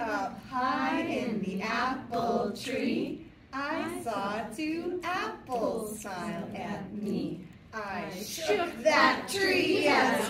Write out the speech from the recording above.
Up high in the apple tree, I saw two apples smile at me. I shook that tree Yes.